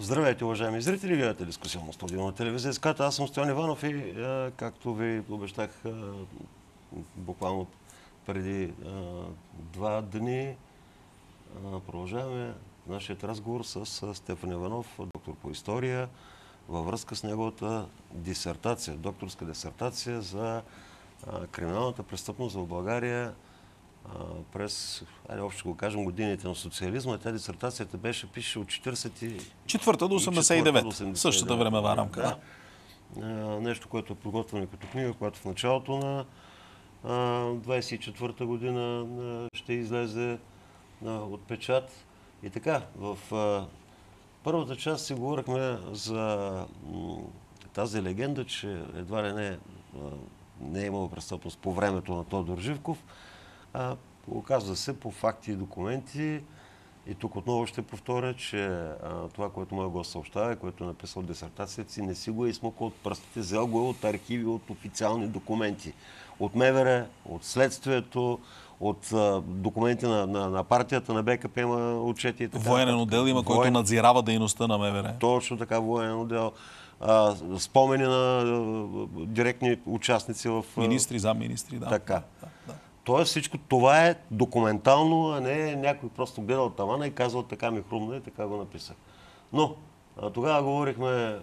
Здравейте, уважаеми зрители! Гледате дискусионно студио на телевизия СКАТ. Аз съм Стоян Иванов и, както ви обещах буквално преди два дни, продължаваме нашият разговор с Стефан Иванов, доктор по история, във връзка с неговата дисертация, докторска дисертация за криминалната престъпност в България през, айде общо го кажем, годините на социализма. Тя дисертацията беше, пише от 40 Четвърта до 89, същата времева рамка. Да. да. Нещо, което е подготвено като книга, която в началото на 24-та година ще излезе от печат. И така, в първата част си говорихме за тази легенда, че едва ли не, не е имало престъпност по времето на Тодор Живков. А, оказва се по факти и документи. И тук отново ще повторя, че а, това, което моят гост съобщава, което е написал дисертацията си, не си го е измукал от пръстите, взел го е от архиви, от официални документи. От МВР, от следствието, от а, документи на, на, на партията, на БКП има отчети и така. Военен отдел има, Воен... който надзирава дейността на МВР. Точно така, военен отдел. А, спомени на а, директни участници в... Министри, замминистри, да. Така. Да, да. Тоест всичко това е документално, а не някой просто гледал тавана и казал така ми хрумна и така го написах. Но а, тогава говорихме а,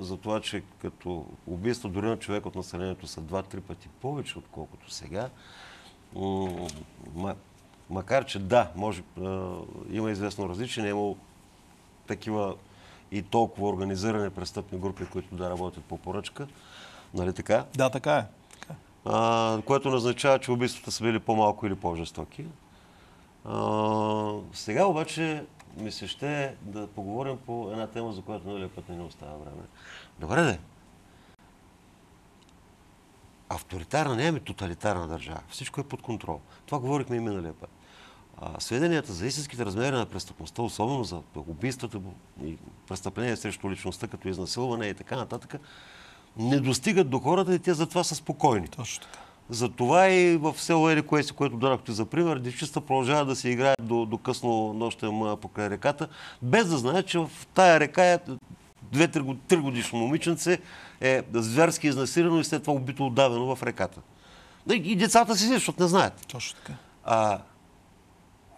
за това, че като убийство дори на човек от населението са два-три пъти повече, отколкото сега. М- макар, че да, може, а, има известно различие, не е имало такива и толкова организирани престъпни групи, които да работят по поръчка. Нали така? Да, така е което назначава, че убийствата са били по-малко или по-жестоки. сега обаче ми се ще да поговорим по една тема, за която миналия път не ни остава време. Добре де. Авторитарна, не е тоталитарна държава. Всичко е под контрол. Това говорихме и миналия път. А, сведенията за истинските размери на престъпността, особено за убийствата и престъпления срещу личността, като изнасилване и така нататък, не достигат до хората и те затова са спокойни. Точно така. Затова и в село Ели което дадохте за пример, дечиста продължават да се играят до, до късно нощем покрай реката, без да знаят, че в тая река е 2-3 годишно момиченце е зверски изнасилено и след това убито отдавено в реката. И децата си, защото не знаят. Точно така. А,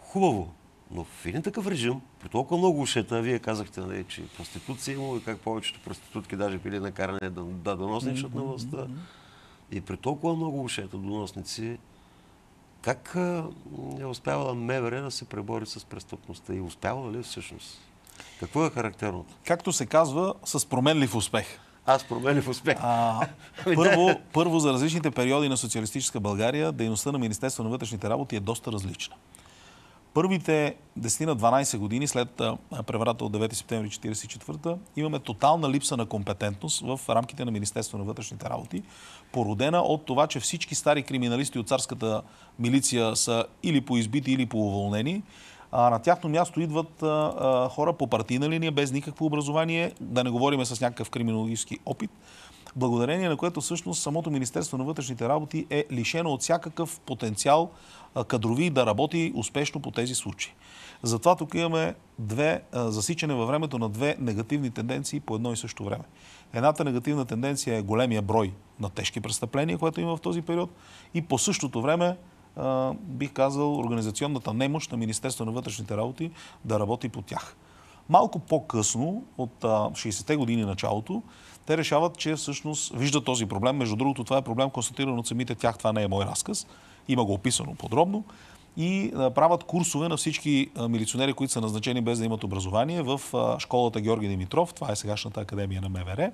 хубаво. Но в един такъв режим, при толкова много ушета, вие казахте, нали, че проституция има и как повечето проститутки даже били накарани да, да доносничат на властта. И при толкова много ушета доносници, как е успявала МВР да се пребори с престъпността и успявала ли всъщност? Какво е характерното? Както се казва, с променлив успех. Аз променлив успех. А, ами първо, първо, за различните периоди на социалистическа България, дейността на Министерство на вътрешните работи е доста различна. Първите 10 на 12 години след преврата от 9 септември 1944 имаме тотална липса на компетентност в рамките на Министерство на вътрешните работи, породена от това, че всички стари криминалисти от царската милиция са или поизбити, или поуволнени. А на тяхно място идват а, а, хора по партийна линия, без никакво образование, да не говорим с някакъв криминологически опит, благодарение на което всъщност самото Министерство на вътрешните работи е лишено от всякакъв потенциал кадрови да работи успешно по тези случаи. Затова тук имаме две засичане във времето на две негативни тенденции по едно и също време. Едната негативна тенденция е големия брой на тежки престъпления, което има в този период и по същото време бих казал организационната немощ на Министерство на вътрешните работи да работи по тях. Малко по-късно, от 60-те години началото, те решават, че всъщност виждат този проблем. Между другото, това е проблем констатиран от самите тях. Това не е мой разказ. Има го описано подробно. И правят курсове на всички милиционери, които са назначени без да имат образование в школата Георги Димитров. Това е сегашната академия на МВР.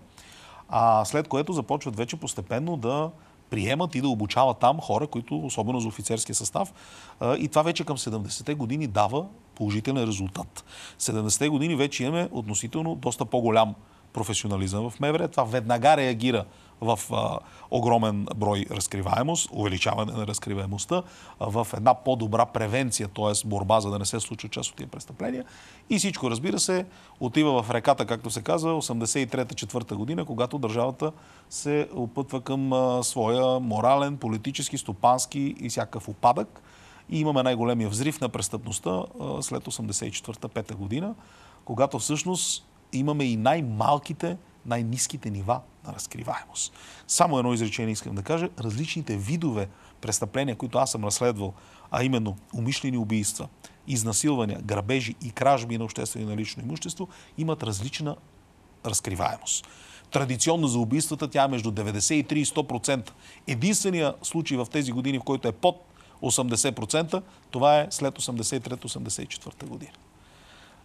А след което започват вече постепенно да приемат и да обучават там хора, които, особено за офицерския състав, и това вече към 70-те години дава положителен резултат. 70-те години вече имаме относително доста по-голям професионализъм в МВР. Това веднага реагира в а, огромен брой разкриваемост, увеличаване на разкриваемостта, а, в една по-добра превенция, т.е. борба, за да не се случва част от тия престъпления. И всичко, разбира се, отива в реката, както се казва, 83-4 година, когато държавата се опътва към а, своя морален, политически, стопански и всякакъв опадък. И имаме най-големия взрив на престъпността след 84-5 година, когато всъщност имаме и най-малките, най-низките нива на разкриваемост. Само едно изречение искам да кажа. Различните видове престъпления, които аз съм разследвал, а именно умишлени убийства, изнасилвания, грабежи и кражби на обществено и на лично имущество, имат различна разкриваемост. Традиционно за убийствата тя е между 93 и 100%. Единствения случай в тези години, в който е под 80%, това е след 83-84 година.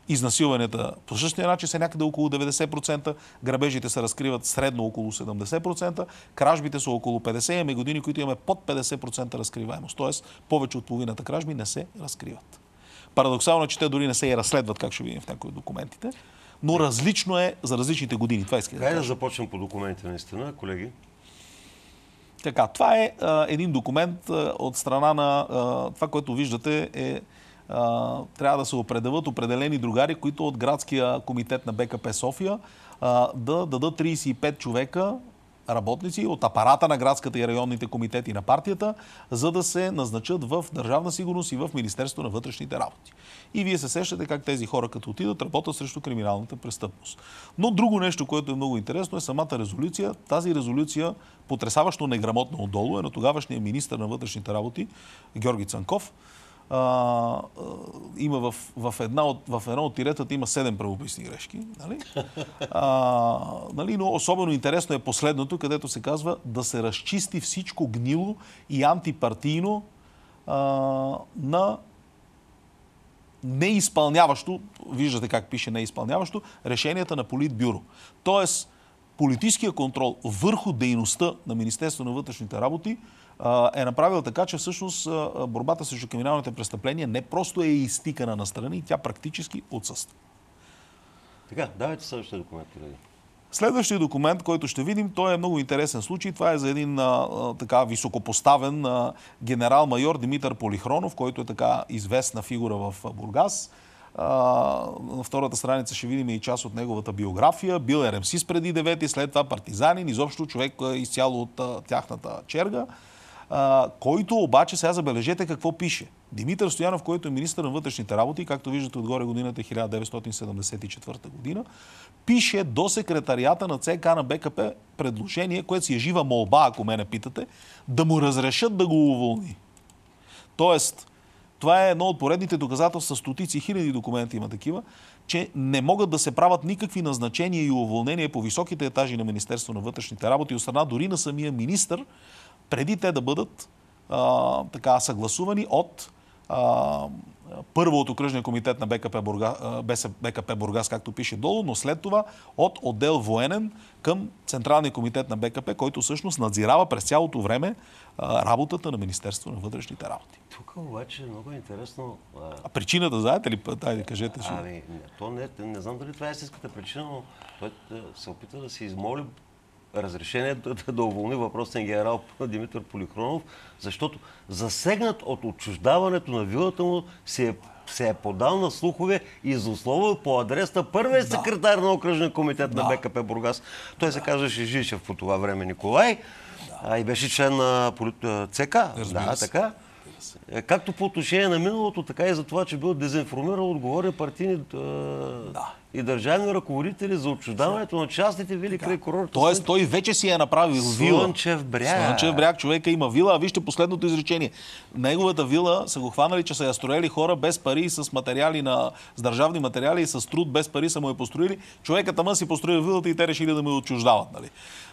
Изнасилванията по същия начин са някъде около 90%, грабежите се разкриват средно около 70%, кражбите са около 50%, имаме години, които имаме под 50% разкриваемост. Т.е. повече от половината кражби не се разкриват. Парадоксално е, че те дори не се и разследват, как ще видим в някои от документите, но различно е за различните години. Това иска да кажа. да започнем по документите, наистина, колеги. Така, това е а, един документ а, от страна на а, това, което виждате е а, трябва да се определят определени другари, които от градския комитет на БКП София а, да дадат 35 човека работници от апарата на градската и районните комитети на партията, за да се назначат в Държавна сигурност и в Министерство на вътрешните работи. И вие се сещате как тези хора, като отидат, работят срещу криминалната престъпност. Но друго нещо, което е много интересно, е самата резолюция. Тази резолюция, потрясаващо неграмотно отдолу, е на тогавашния министр на вътрешните работи, Георги Цанков. А, има в, в, една от, в едно от тиретата има седем правописни грешки. Нали? А, нали? Но особено интересно е последното, където се казва да се разчисти всичко гнило и антипартийно а, на неизпълняващо, виждате как пише неизпълняващо, решенията на Политбюро. Тоест, политическия контрол върху дейността на Министерство на вътрешните работи е направил така, че всъщност борбата срещу криминалните престъпления не просто е изтикана на страни, тя практически отсъства. Така, давайте следващия документ, колеги. Следващия документ, който ще видим, той е много интересен случай. Това е за един а, така високопоставен а, генерал-майор Димитър Полихронов, който е така известна фигура в а, Бургас. А, на втората страница ще видим и част от неговата биография. Бил е ремсис преди 9, след това партизанин, изобщо човек а, изцяло от а, тяхната черга. Който обаче, сега забележете какво пише. Димитър Стоянов, който е министър на вътрешните работи, както виждате отгоре годината е 1974 година, пише до секретарията на ЦК на БКП предложение, което си е жива молба, ако мене питате, да му разрешат да го уволни. Тоест, това е едно от поредните доказателства, стотици хиляди документи има такива, че не могат да се правят никакви назначения и уволнения по високите етажи на Министерство на вътрешните работи от страна дори на самия министър, преди те да бъдат а, така съгласувани от а, първо от окръжния комитет на БКП, Бурга, а, БС, БКП Бургас, както пише долу, но след това от отдел военен към Централния комитет на БКП, който всъщност надзирава през цялото време а, работата на Министерство на вътрешните работи. Тук обаче е много интересно. А, А причината, знаете ли, дайте кажете си. ами, не, то не, не знам дали това е истинската причина, но той е, се опита да се измоли разрешение да, да, да уволни въпросен генерал Димитър Полихронов, защото засегнат от отчуждаването на вилата му се е, се е подал на слухове и злословил по адрес на първия Да. секретар на окръжен комитет на Да. БКП Бургас. Той се казваше Жишев по това време Николай, а и беше член на ЦК. Да, така. Е, Както по отношение на миналото, така и за това, че бил дезинформирал отговорни партийни а, и държавни ръководители за отчуждаването на частните вили край курорта. Тоест, той вече си е направил вила. Слънчев бряг. Слънчев бряг, човека има вила. А вижте последното изречение. Неговата вила са го хванали, че са я строели хора без пари и с материали на, с държавни материали и с труд без пари са му я построили. Човекът ама си построил вилата и те решили да му я отчуждават. Нали?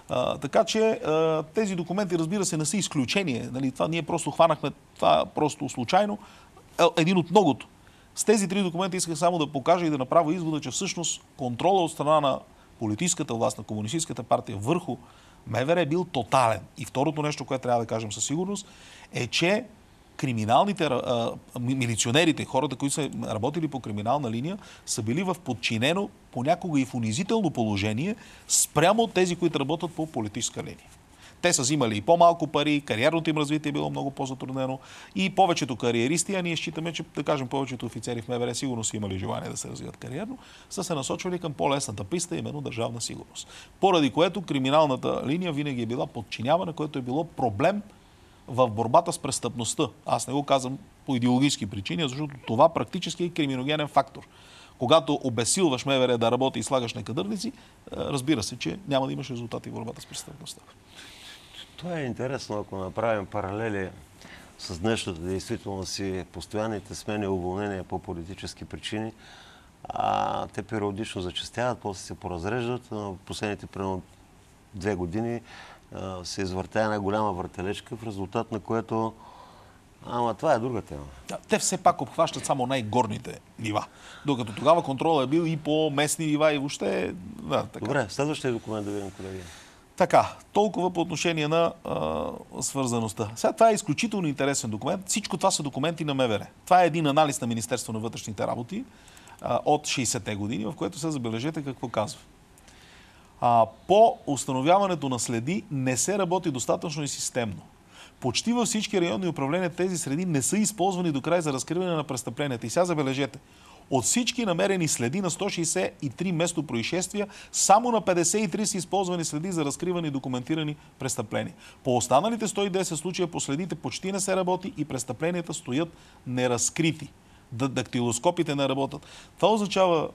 А, така че а, тези документи, разбира се, не са изключение. Нали? Това ние просто хванахме това просто случайно. Е, Един от многото. С тези три документа исках само да покажа и да направя извода, че всъщност контрола от страна на политическата власт, на комунистическата партия върху МВР е бил тотален. И второто нещо, което трябва да кажем със сигурност, е, че криминалните, а, ми- милиционерите, хората, които са работили по криминална линия, са били в подчинено, понякога и в унизително положение, спрямо от тези, които работят по политическа линия. Те са взимали и по-малко пари, кариерното им развитие е било много по-затруднено и повечето кариеристи, а ние считаме, че да кажем повечето офицери в МВР сигурно са имали желание да се развиват кариерно, са се насочвали към по-лесната писта, именно държавна сигурност. Поради което криминалната линия винаги е била подчинявана, което е било проблем в борбата с престъпността. Аз не го казвам по идеологически причини, защото това практически е криминогенен фактор. когато обесилваш МВР да работи и слагаш некадърници, разбира се, че няма да имаш резултати в борбата с престъпността. Това е интересно, ако направим паралели с днешната действителност си постоянните смени уволнения по политически причини. А, те периодично зачастяват, после се поразреждат. В последните примерно две години а, се извъртя една голяма въртелечка, в резултат на което Ама това е друга тема. Да, те все пак обхващат само най-горните нива. Докато тогава контролът е бил и по местни нива и въобще... Да, така. Добре, следващия документ да видим, колеги. Така, толкова по отношение на а, свързаността. Сега това е изключително интересен документ. Всичко това са документи на МВР. Това е един анализ на Министерство на вътрешните работи а, от 60-те години, в което се забележете какво казва. А, по установяването на следи не се работи достатъчно и системно. Почти във всички районни управления тези среди не са използвани до край за разкриване на престъпленията. И сега забележете, от всички намерени следи на 163 место происшествия, само на 53 са използвани следи за разкривани и документирани престъпления. По останалите 110 случая по следите почти не се работи и престъпленията стоят неразкрити. Дактилоскопите не работят. Това означава,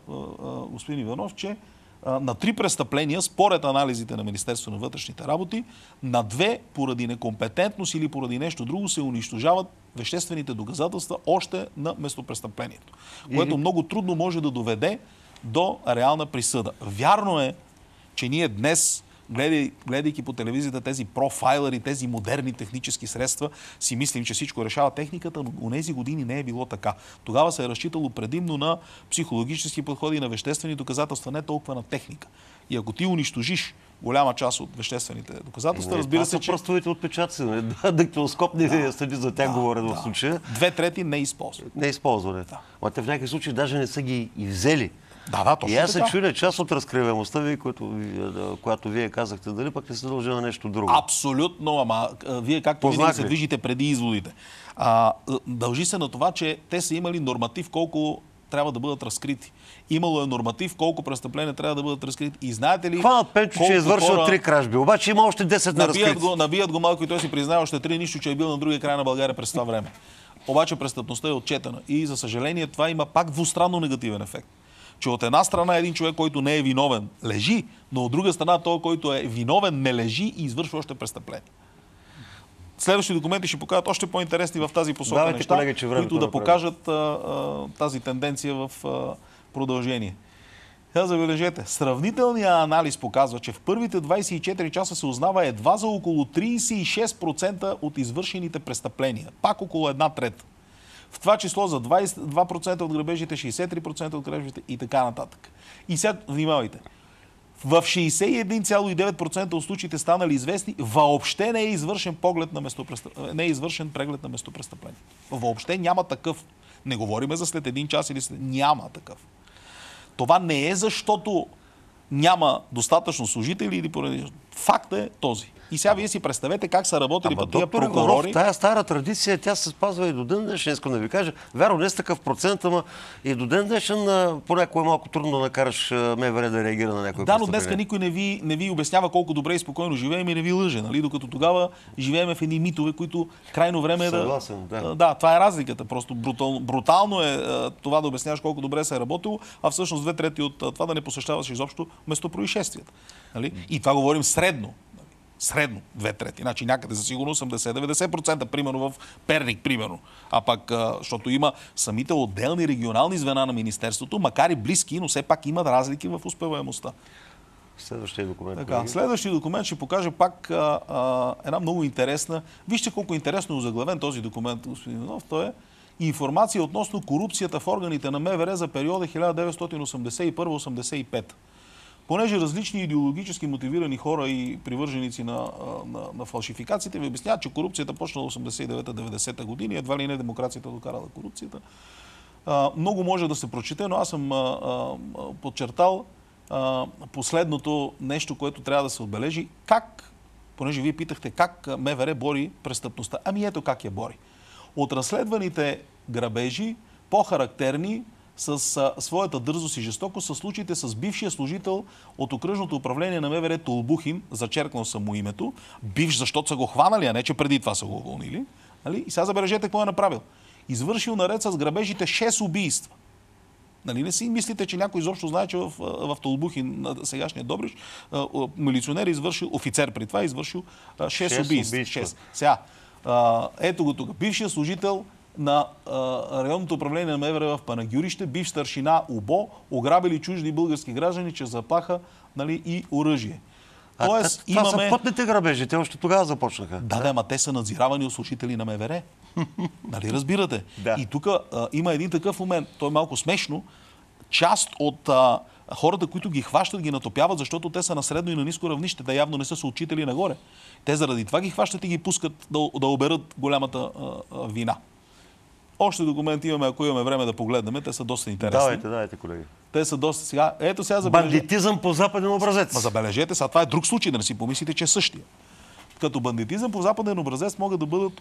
господин Иванов, че на три престъпления, според анализите на Министерство на вътрешните работи, на две поради некомпетентност или поради нещо друго се унищожават веществените доказателства още на местопрестъплението, което много трудно може да доведе до реална присъда. Вярно е, че ние днес гледай, гледайки по телевизията тези профайлери, тези модерни технически средства, си мислим, че всичко решава техниката, но у тези години не е било така. Тогава се е разчитало предимно на психологически подходи, на веществени доказателства, не толкова на техника. И ако ти унищожиш голяма част от веществените доказателства, не, разбира се, че... пръстовите отпечатъци, дактилоскопни да, съди за тях да, говорят да. в случая. Две трети не използват. Не използване. Да. Те в някакъв случай даже не са ги и взели. Да, да, точно И аз се чудя част от разкриваемостта ви, която, която вие казахте, дали пък не се дължи на нещо друго. Абсолютно, ама вие както винаги се движите преди изводите. А, дължи се на това, че те са имали норматив колко трябва да бъдат разкрити. Имало е норматив колко престъпления трябва да бъдат разкрити. И знаете ли. Хванат Пенчо, че е извършил хора... три кражби, обаче има още 10 на разкрити. Го, набият го малко и той си признава още три, нищо, че е бил на другия край на България през това време. Обаче престъпността е отчетена. И за съжаление това има пак двустранно негативен ефект че от една страна един човек, който не е виновен, лежи, но от друга страна той, който е виновен, не лежи и извършва още престъпление. Следващи документи ще покажат още по-интересни в тази посока Давайте, неща, колеги, че които да покажат а, а, тази тенденция в а, продължение. Сега забележете, сравнителният анализ показва, че в първите 24 часа се узнава едва за около 36% от извършените престъпления. Пак около една трета. В това число за 22% от грабежите, 63% от грабежите и така нататък. И сега внимавайте. В 61,9% от случаите станали известни, въобще не е извършен, поглед на местопрестъп... не е извършен преглед на местопрестъпление. Въобще няма такъв. Не говориме за след един час или след... Няма такъв. Това не е защото няма достатъчно служители или поради... Факт е този. И сега вие си представете как са работили по тия прокурори. Тая стара традиция, тя се спазва и до ден днешен, искам да ви кажа. Вярно, не е такъв процент, ама и до ден днешен понякога е малко трудно да накараш МВР да реагира на някой Да, но днеска никой не ви, не ви обяснява колко добре и спокойно живеем и не ви лъже, нали? Докато тогава живеем в едни митове, които крайно време е да... Съгласен, да. Да, това е разликата. Просто брутално, брутално е това да обясняваш колко добре се е работило, а всъщност две трети от това да не посещаваш изобщо местопроизшествията. Нали? И това говорим средно. Средно две трети. Значи някъде за сигурно 80-90%, примерно в Перник, примерно. А пак, защото има самите отделни регионални звена на Министерството, макар и близки, но все пак имат разлики в успеваемостта. Следващия документ. Така, следващия документ ще покаже пак а, а, една много интересна. Вижте колко интересно е озаглавен този документ, господин Иванов. Той е информация относно корупцията в органите на МВР за периода 1981-85. Понеже различни идеологически мотивирани хора и привърженици на, на, на фалшификациите ви обясняват, че корупцията почна от 89-90 години, едва ли не демокрацията докарала корупцията. Много може да се прочете, но аз съм подчертал последното нещо, което трябва да се отбележи. Как, понеже вие питахте как МВР бори престъпността. Ами ето как я бори. От разследваните грабежи, по-характерни с а, своята дързост и жестоко са случаите с бившия служител от окръжното управление на МВР Толбухин, зачеркнал съм му името, бивш, защото са го хванали, а не че преди това са го уволнили. Нали? И сега забележете какво е направил. Извършил наред с грабежите 6 убийства. Нали не си мислите, че някой изобщо знае, че в, в Толбухи на сегашния Добрич милиционер е извършил, офицер при това е извършил 6, Шест убийства. убийства. 6. Сега, а, ето го тук. Бившия служител на а, районното управление на МВР в Панагюрище, бивш старшина УБО, ограбили чужди български граждани, че заплаха нали, и оръжие. А, Тоест, това имаме... са пътните грабежи. Те още тогава започнаха. Да, да, ама те са надзиравани от служители на МВР. нали разбирате? Да. И тук има един такъв момент, той е малко смешно. Част от а, хората, които ги хващат, ги натопяват, защото те са на средно и на ниско равнище. Те явно не са се учители нагоре. Те заради това ги хващат и ги пускат да, да оберат голямата а, а, вина. Още документи имаме, ако имаме време да погледнем. Те са доста интересни. Давайте, давайте, колеги. Те са доста сега. Ето сега забележете. Бандитизъм по западен образец. Ма забележете, сега това е друг случай, да не си помислите, че е същия. Като бандитизъм по западен образец могат да бъдат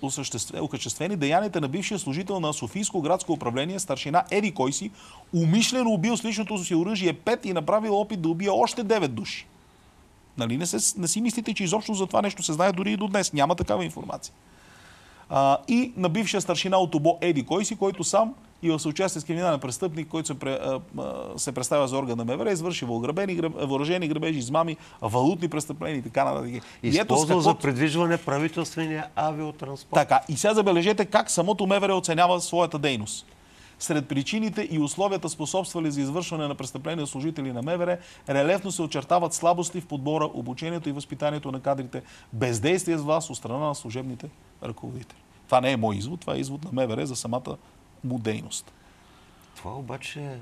окачествени деянията на бившия служител на Софийско градско управление, старшина Еди Койси, умишлено убил с личното си оръжие 5 и направил опит да убие още 9 души. Нали не, се, не си мислите, че изобщо за това нещо се знае дори и до днес. Няма такава информация. А, и на бившия старшина от ОБО Еди Койси, който сам и в съучастие с криминален престъпник, който се, а, се представя за орган на МВР, извърши въоръжени, граб, въоръжени грабежи, измами, валутни престъпления и така нататък. Използвал за предвижване правителствения авиотранспорт. така, и сега забележете как самото МВР оценява своята дейност. Сред причините и условията способствали за извършване на престъпления служители на МВР, релефно се очертават слабости в подбора, обучението и възпитанието на кадрите, бездействие с власт от страна на служебните ръководители. Това не е мой извод, това е извод на МВР за самата му дейност. Това обаче,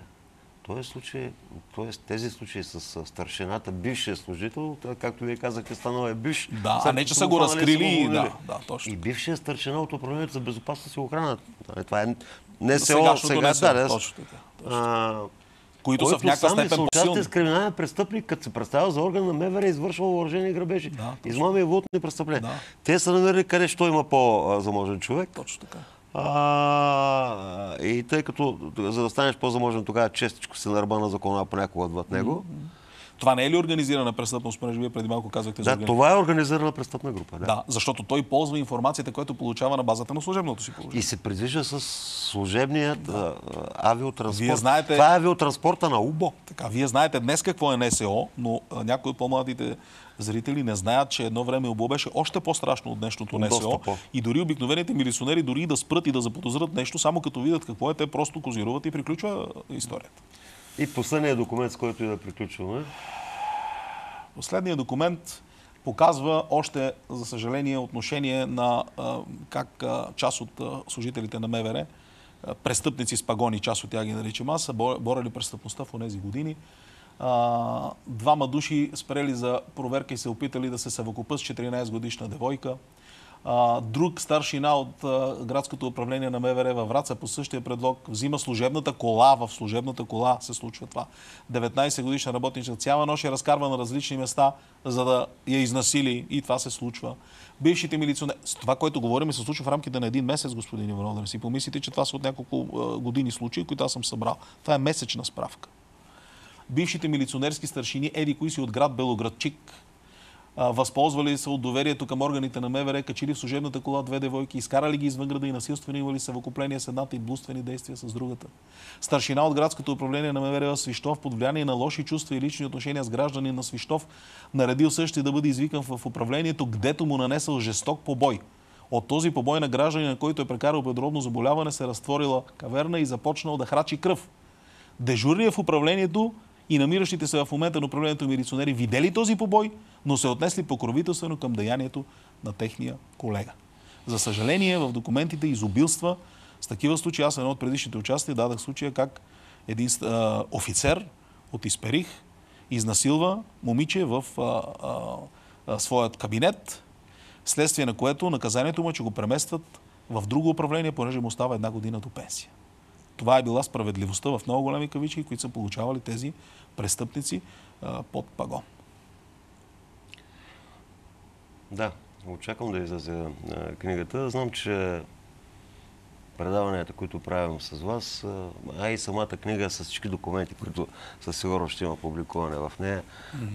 този случай, т.е. тези случаи с старшината, бившия служител, както вие казахте, станал е бивш. Да, а не, че са го разкрили и- уволнили. да, да, точно. И бившия старшина от управлението за безопасност и охрана. Това е не Сегашното сега, не СО, да, точно така, А, Които са в някаква степен по-силни. с криминален престъпник, като се представя за орган на МВР, е извършвал въоръжени грабежи. Да, точно. измами и валутни престъпления. Да. Те са намерили къде що има по-заможен човек. Точно така. А, и тъй като, за да станеш по-заможен, тогава честичко се нарба на закона понякога отвъд него. Това не е ли организирана престъпност, понеже вие преди малко казахте за Да, това е организирана престъпна група. Да. Да, защото той ползва информацията, която получава на базата на служебното си положение. И се придвижа с служебният да. авиотранспорт. Вие знаете- Това е авиотранспорта на УБО. Така, вие знаете днес какво е НСО, но а, някои по-младите зрители не знаят, че едно време ОБО беше още по-страшно от днешното НСО. И дори обикновените милиционери, дори и да спрат и да заподозрат нещо, само като видят какво е, те просто козируват и приключва историята. И последният документ, с който и да приключваме. Последният документ показва още, за съжаление, отношение на как част от служителите на МВР, престъпници с пагони, част от тях ги наричам аз, са бор- борели престъпността в тези години. Двама души спрели за проверка и се опитали да се съвокупат с 14 годишна девойка. Друг старшина от градското управление на МВР във Враца по същия предлог взима служебната кола, в служебната кола се случва това. 19 годишна работничка цяла нощ е разкарва на различни места, за да я изнасили и това се случва. Бившите милиционери... Това, което говорим, се случва в рамките на един месец, господин Иванов. Да не си помислите, че това са от няколко години случаи, които аз съм събрал. Това е месечна справка бившите милиционерски старшини Еди, кои си от град Белоградчик, възползвали се от доверието към органите на МВР, качили в служебната кола две девойки, изкарали ги извън града и насилствено имали съвокупление с едната и блудствени действия с другата. Старшина от градското управление на МВР Свищов под влияние на лоши чувства и лични отношения с граждани на Свищов, наредил същия да бъде извикан в управлението, гдето му нанесъл жесток побой. От този побой на граждани, на който е прекарал бедробно заболяване, се разтворила каверна и започнал да храчи кръв. Дежурният в управлението и намиращите се в момента на управлението милиционери видели този побой, но се отнесли покровителствено към деянието на техния колега. За съжаление, в документите изобилства с такива случаи. Аз едно от предишните участия дадах случая как един а, офицер от Исперих изнасилва момиче в а, а, своят кабинет, следствие на което наказанието му е, че го преместват в друго управление, понеже му остава една година до пенсия. Това е била справедливостта в много големи кавички, които са получавали тези престъпници а, под пагон. Да, очаквам да излезе книгата. Знам, че предаванията, които правим с вас, а и самата книга с всички документи, които със сигурност ще има публикуване в нея.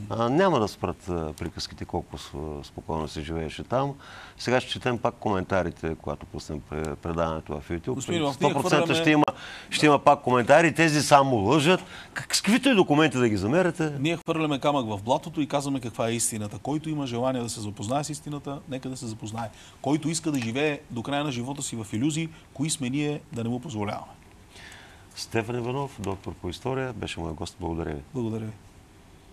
А, няма да спрат приказките колко спокойно се живееше там. Сега ще четем пак коментарите, когато пуснем пре- предаването в YouTube. Господин Иванов, ние 100% хвърляме- ще, има, ще има пак коментари. Тези само лъжат. Каквито и документи да ги замерите, Ние хвърляме камък в блатото и казваме каква е истината. Който има желание да се запознае с истината, нека да се запознае. Който иска да живее до края на живота си в иллюзии, кои сме ние да не му позволяваме. Стефан Иванов, доктор по история, беше мой гост. Благодаря ви. Благодаря ви.